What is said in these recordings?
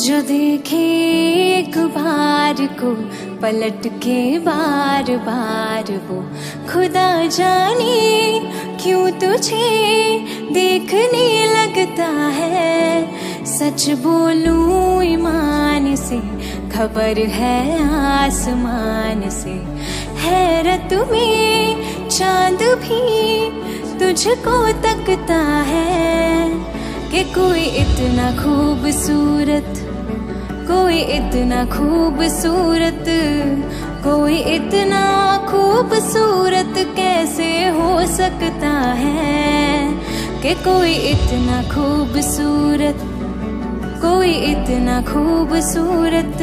जो देखे एक बार को, पलट के बार बार वो। खुदा जाने क्यों तुझे देखने लगता है? सच बोलूँ ईमान से, खबर है आसमान से। हैरत में चाँद भी तुझको तकता है कि कोई इतना खूबसूरत कोई इतना खूबसूरत, कोई इतना खूबसूरत कैसे हो सकता है कि कोई इतना खूबसूरत, कोई इतना खूबसूरत,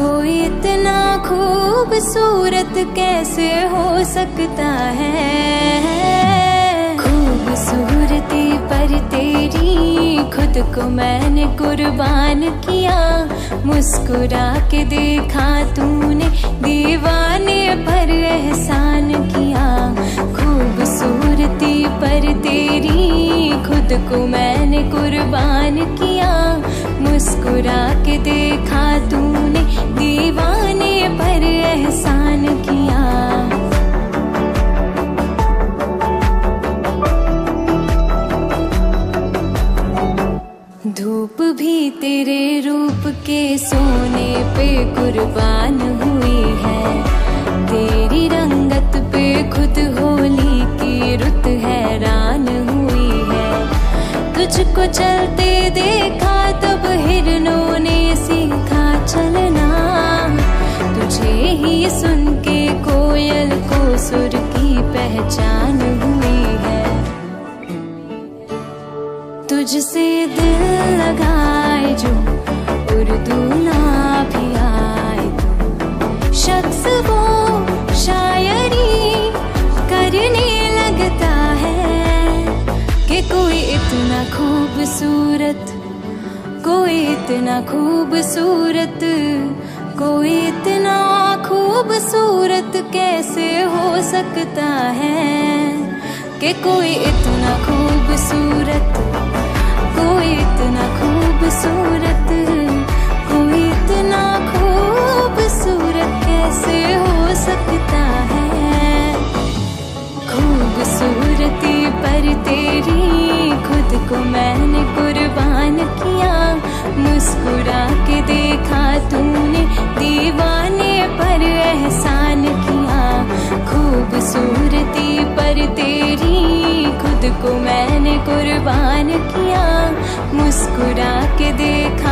कोई इतना खूबसूरत कैसे हो सकता है? खूबसूरती खुद को मैंने कुर्बान किया। मुस्कुरा के देखा तूने, दीवाने पर एहसान किया। खूबसूरती पर तेरी खुद को मैंने कुर्बान किया। मुस्कुरा के देखा भी तेरे रूप के सोने पे कुर्बान हुई है। तेरी रंगत पे खुद होली की रुत हैरान हुई है। तुझको चलते देखा तब हिरनों ने सीखा चलना। तुझे ही सुन के कोयल को सुर की पहचान हुई है। तुझसे दिल जो ना भी आए तो। शख्स वो शायरी करने लगता है इतना खूबसूरत, कोई इतना खूबसूरत, कोई इतना खूबसूरत कैसे हो सकता है कि कोई इतना खूबसूरत, कोई इतना इतना खूबसूरत कैसे हो सकता है? खूबसूरती पर तेरी खुद को मैंने कुर्बान किया। मुस्कुरा के देखा तूने, दीवाने पर एहसान किया। खूबसूरती पर तेरी खुद को मैंने कुर्बान मुस्कुरा के देखा